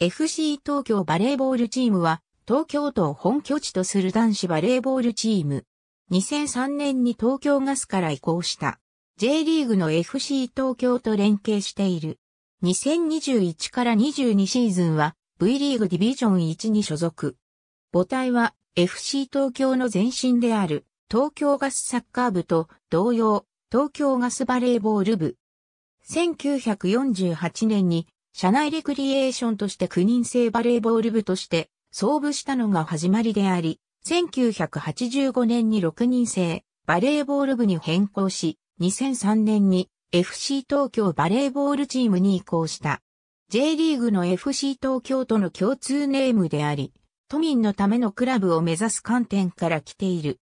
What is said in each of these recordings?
FC 東京バレーボールチームは東京都を本拠地とする男子バレーボールチーム。2003年に東京ガスから移行した J リーグの FC 東京と連携している。2021から22シーズンは V リーグディビジョン1に所属。母体は FC 東京の前身である東京ガスサッカー部と同様東京ガスバレーボール部。1948年に社内レクリエーションとして9人制バレーボール部として創部したのが始まりであり、1985年に6人制バレーボール部に変更し、2003年に FC 東京バレーボールチームに移行した。J リーグの FC 東京との共通ネームであり、都民のためのクラブを目指す観点から来ている。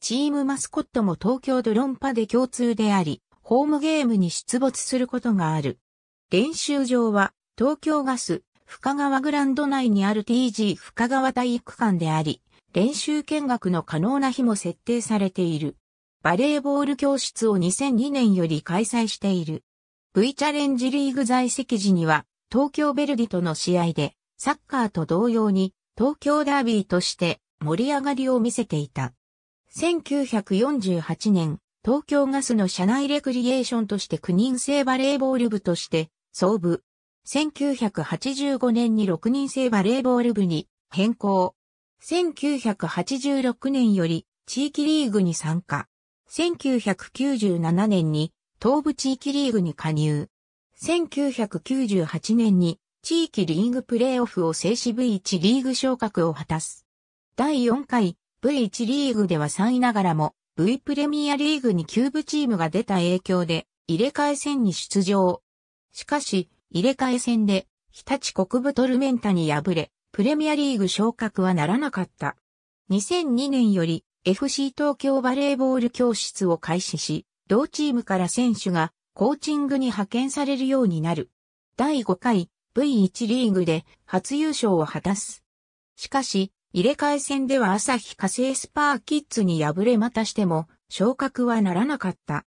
チームマスコットも東京ドロンパで共通であり、ホームゲームに出没することがある。練習場は東京ガス深川グランド内にある TG 深川体育館であり、練習見学の可能な日も設定されている。バレーボール教室を2002年より開催している。V チャレンジリーグ在籍時には、東京ベルディとの試合で、サッカーと同様に、東京ダービーとして盛り上がりを見せていた。1948年、東京ガスの社内レクリエーションとして9人制バレーボール部として創部。1985年に6人制バレーボール部に変更。1986年より地域リーグに参加。1997年に東部地域リーグに加入。1998年に地域リーグプレーオフを制し V1 リーグ昇格を果たす。第4回 V1 リーグでは3位ながらも V プレミアリーグに9部チームが出た影響で入れ替え戦に出場。しかし、入れ替え戦で日立国部トルメンタに敗れ、プレミアリーグ昇格はならなかった。2002年より FC 東京バレーボール教室を開始し、同チームから選手がコーチングに派遣されるようになる。第5回 V1 リーグで初優勝を果たす。しかし、入れ替え戦では朝日火星スパーキッズに敗れまたしても昇格はならなかった。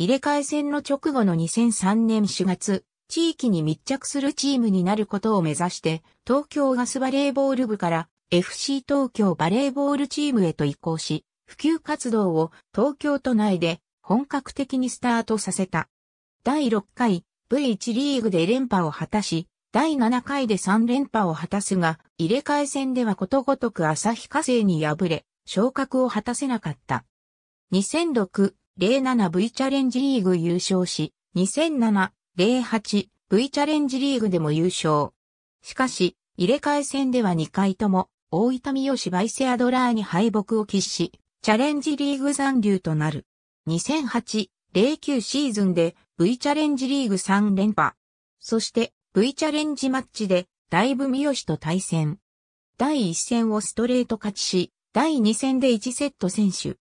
入れ替え戦の直後の2003年4月、地域に密着するチームになることを目指して東京ガスバレーボール部から FC 東京バレーボールチームへと移行し、普及活動を東京都内で本格的にスタートさせた。第6回 V1 リーグで連覇を果たし、第7回で3連覇を果たすが、入れ替え戦ではことごとく朝日火星に敗れ、昇格を果たせなかった。2006 07V チャレンジリーグ優勝し、2007-08V チャレンジリーグでも優勝。しかし、入れ替え戦では2回とも、大分三好バイセアドラーに敗北を喫し、チャレンジリーグ残留となる。2008-09シーズンで V チャレンジリーグ3連覇。そして V チャレンジマッチで、だいぶ三好と対戦。第1戦をストレート勝ちし、第2戦で1セット選手。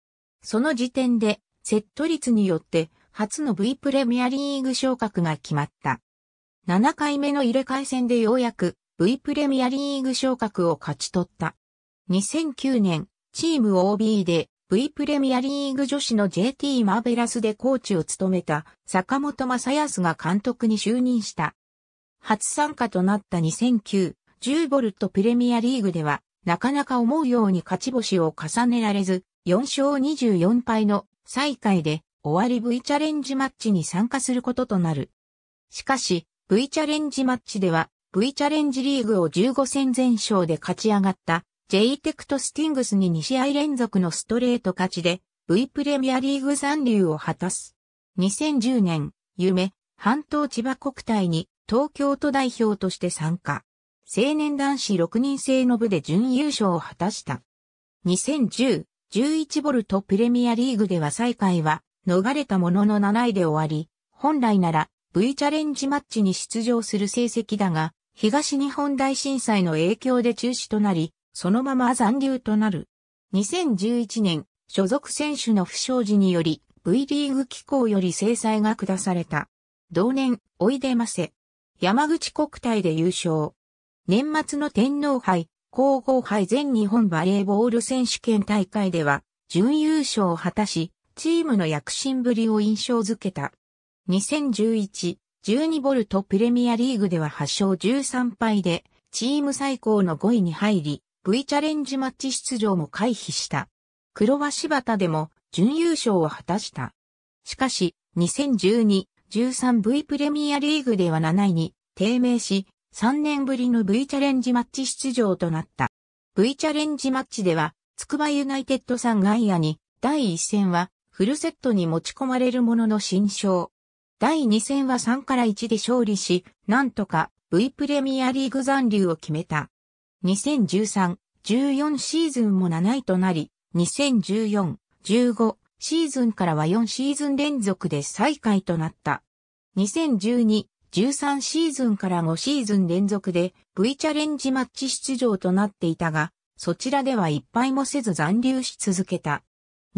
その時点で、セット率によって、初の V プレミアリーグ昇格が決まった。7回目の入れ替え戦でようやく V プレミアリーグ昇格を勝ち取った。2009年、チーム OB で V プレミアリーグ女子の JT マーベラスでコーチを務めた坂本正康が監督に就任した。初参加となった2009、10ボルトプレミアリーグでは、なかなか思うように勝ち星を重ねられず、4勝24敗の最下位で終わり V チャレンジマッチに参加することとなる。しかし、V チャレンジマッチでは、V チャレンジリーグを15戦全勝で勝ち上がった J テクトスティングスに2試合連続のストレート勝ちで V プレミアリーグ残留を果たす。2010年、夢、半島千葉国体に東京都代表として参加。青年男子6人制の部で準優勝を果たした。2010、11ボルトプレミアリーグでは再開は逃れたものの7位で終わり、本来なら V チャレンジマッチに出場する成績だが、東日本大震災の影響で中止となり、そのまま残留となる。2011年、所属選手の不祥事により、V リーグ機構より制裁が下された。同年、おいでませ。山口国体で優勝。年末の天皇杯、皇后杯全日本バレーボール選手権大会では、準優勝を果たし、チームの躍進ぶりを印象づけた。2011、12ボルトプレミアリーグでは8勝13敗で、チーム最高の5位に入り、V チャレンジマッチ出場も回避した。黒羽柴田でも準優勝を果たした。しかし、2012、13V プレミアリーグでは7位に低迷し、3年ぶりの V チャレンジマッチ出場となった。V チャレンジマッチでは、つくばユナイテッドさん外野に、第1戦はフルセットに持ち込まれるものの新勝。第2戦は3から1で勝利し、なんとか V プレミアリーグ残留を決めた。2013、14シーズンも7位となり、2014、15シーズンからは4シーズン連続で最下位となった。2012、13シーズンから5シーズン連続で V チャレンジマッチ出場となっていたが、そちらでは一敗もせず残留し続けた。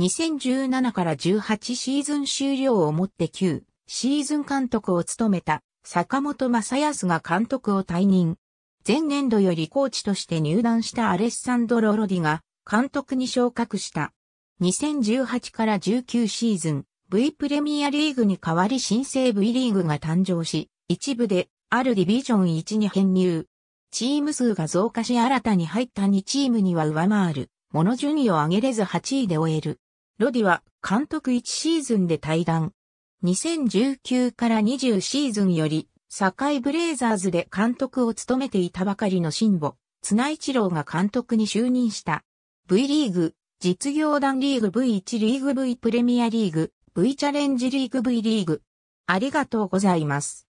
2017から18シーズン終了をもって9シーズン監督を務めた坂本正康が監督を退任。前年度よりコーチとして入団したアレッサンドロ・ロディが監督に昇格した。2018から19シーズン、V プレミアリーグに代わり新生 V リーグが誕生し、一部であるディビジョン1に編入。チーム数が増加し新たに入った2チームには上回る、モノ順位を上げれず8位で終える。ロディは監督1シーズンで退団。2019から20シーズンより、堺ブレイザーズで監督を務めていたばかりの新母、綱一郎が監督に就任した。V リーグ、実業団リーグ V1 リーグ V プレミアリーグ、V チャレンジリーグ V リーグ。ありがとうございます。